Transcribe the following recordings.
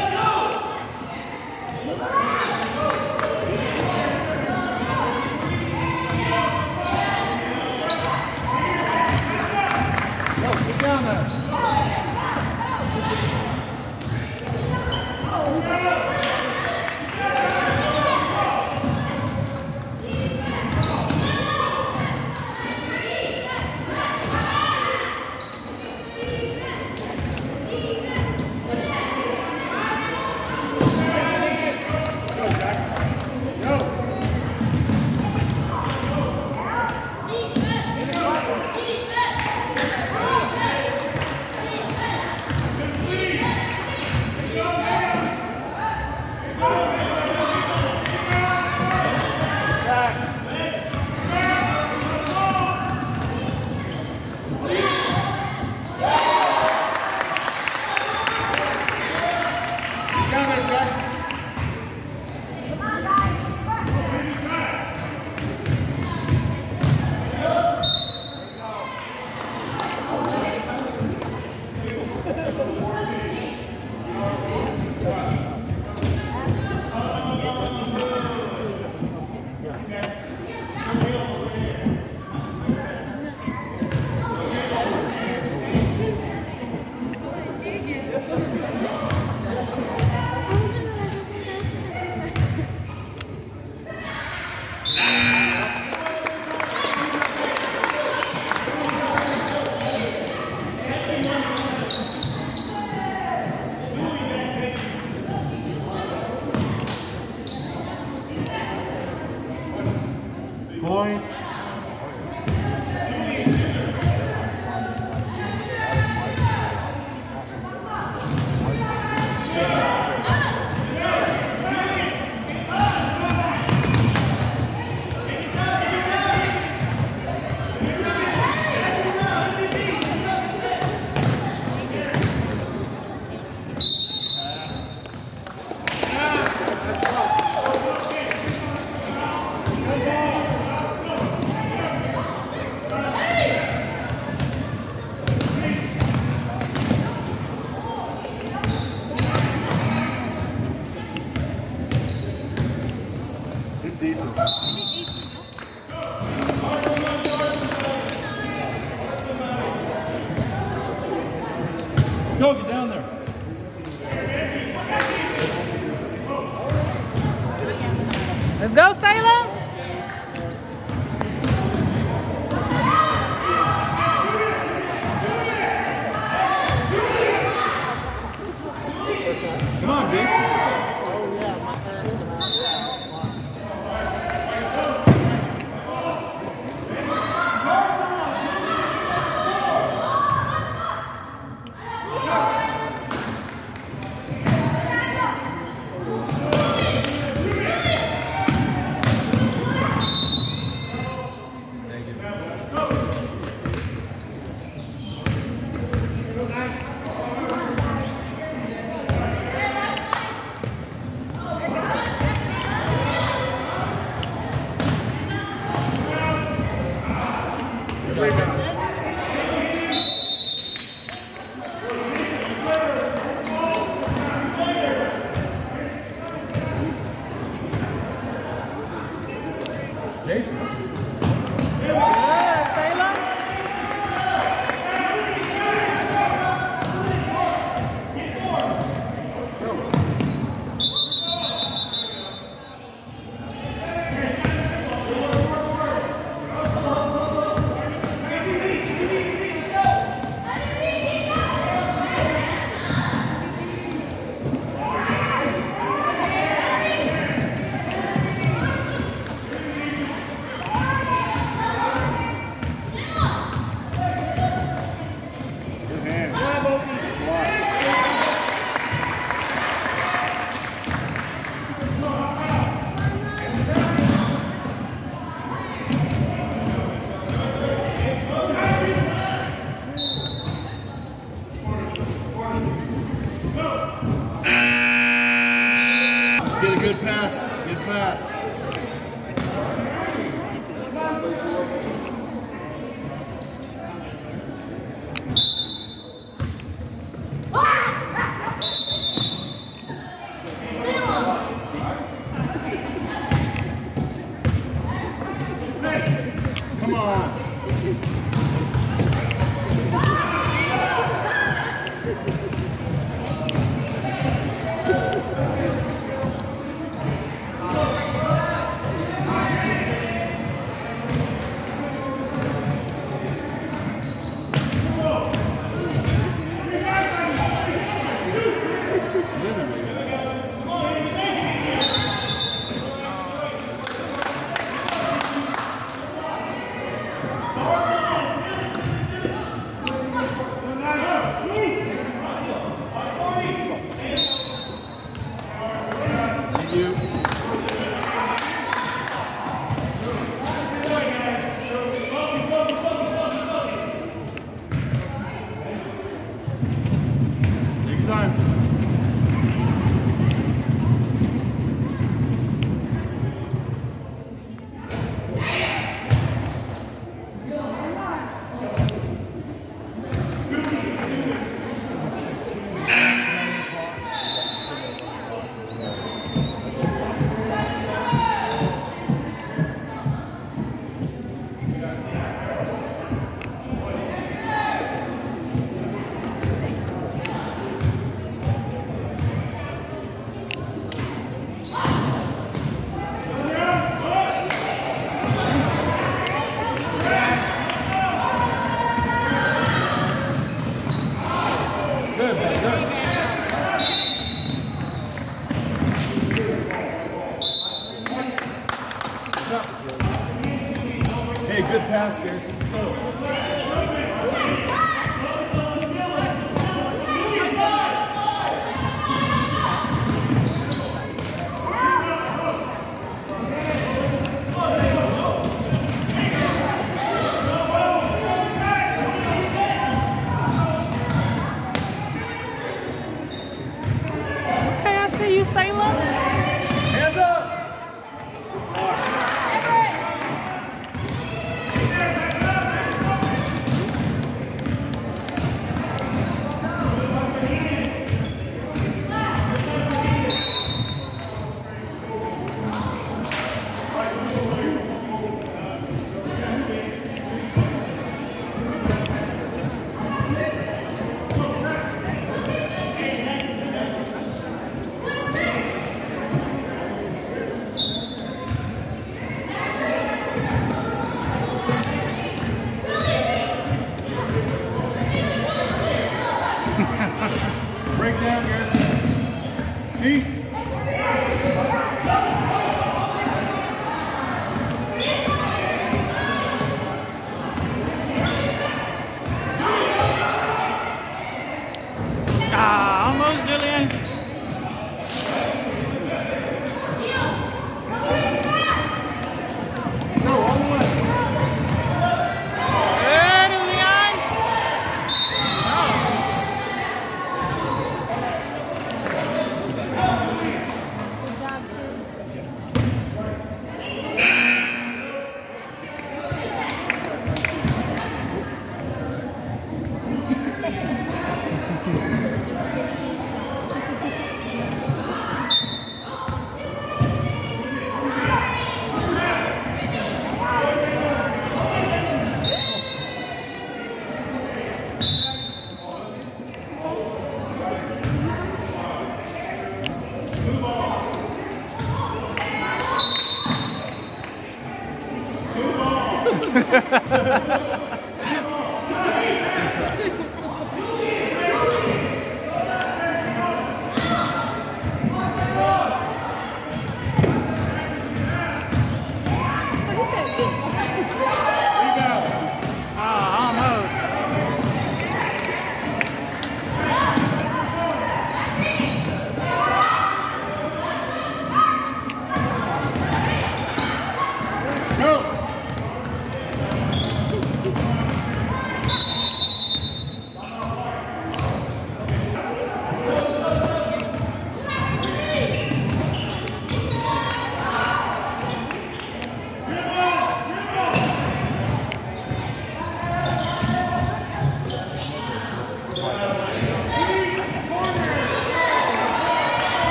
Hey!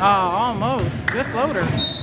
Oh, almost. Good floater.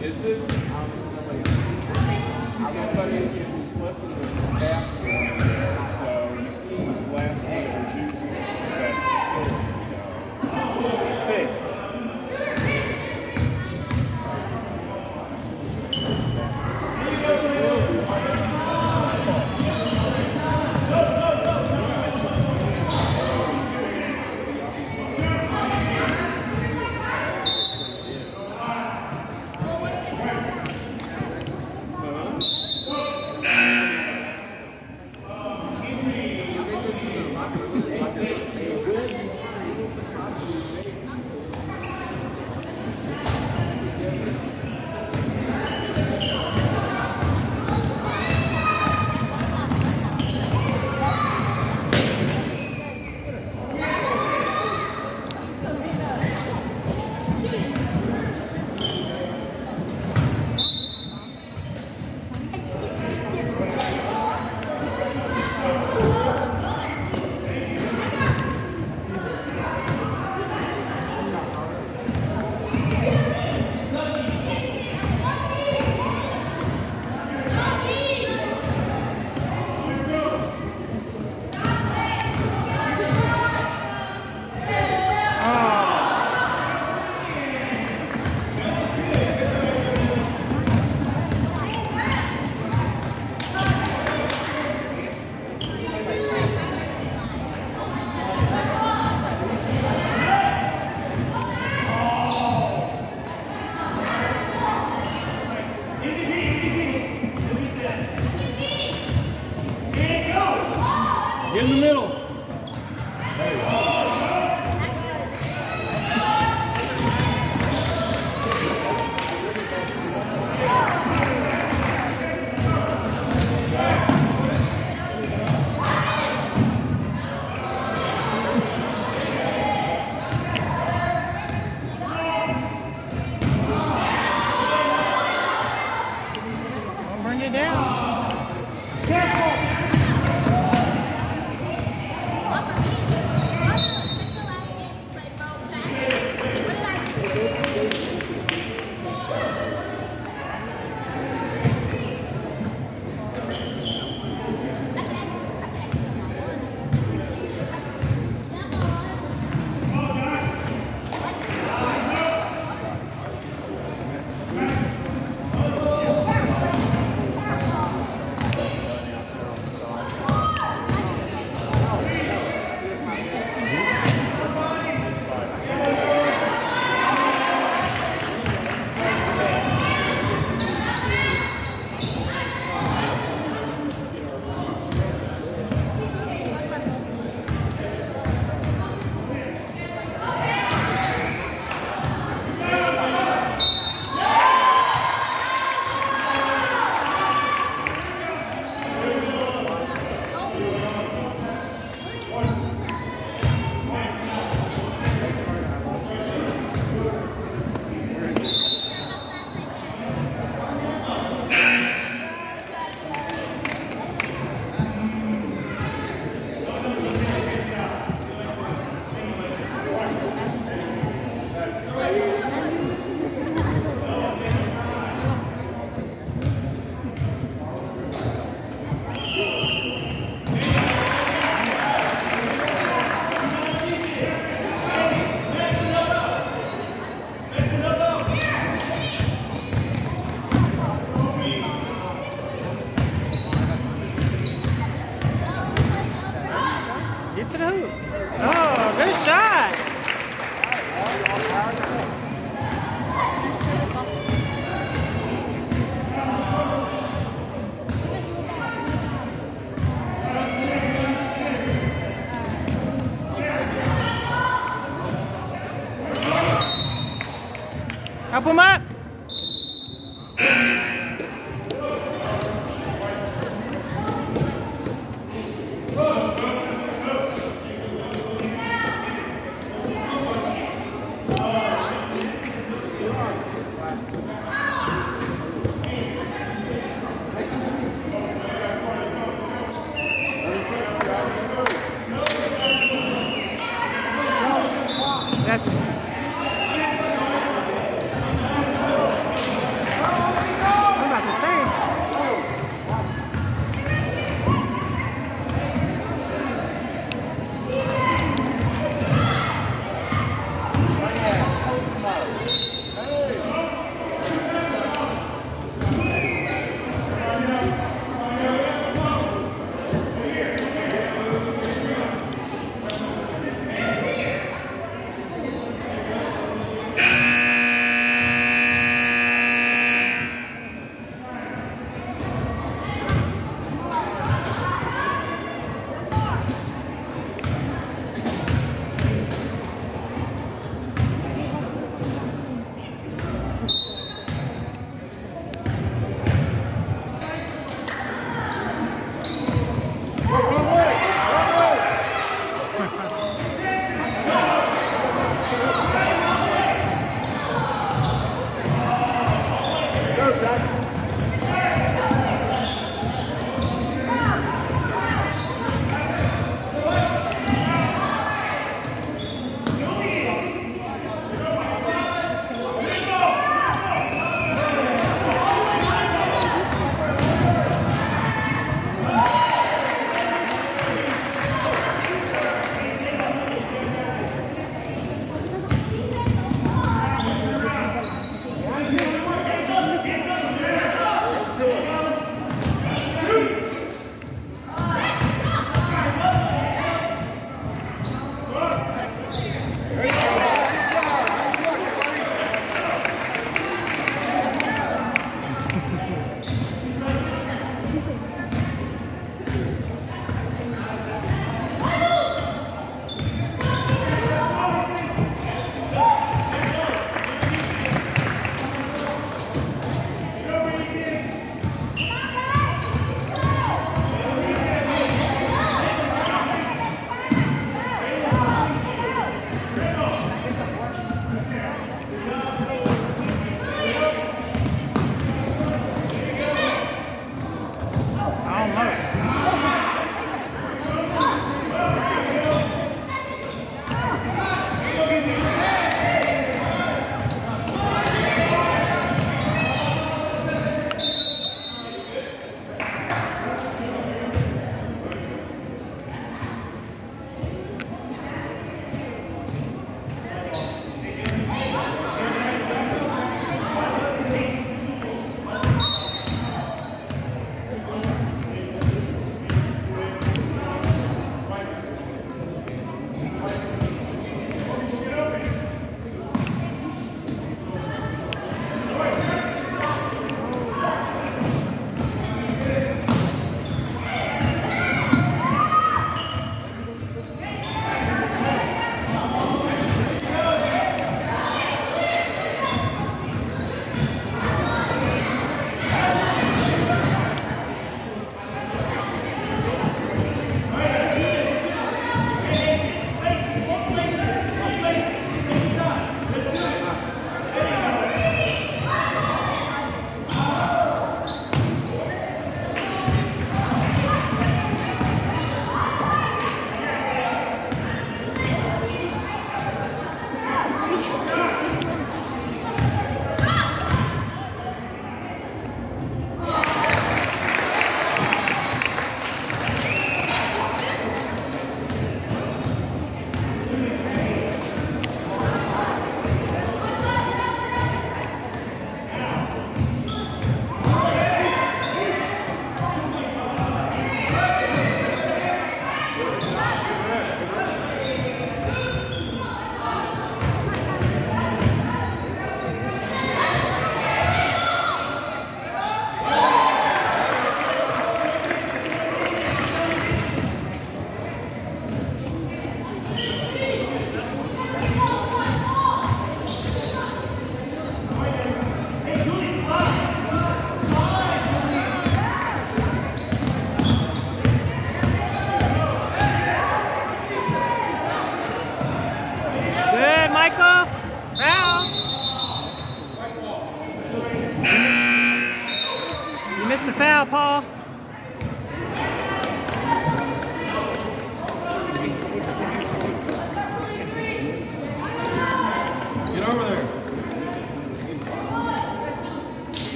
Is it? Somebody who's left in the bathroom, so he's last one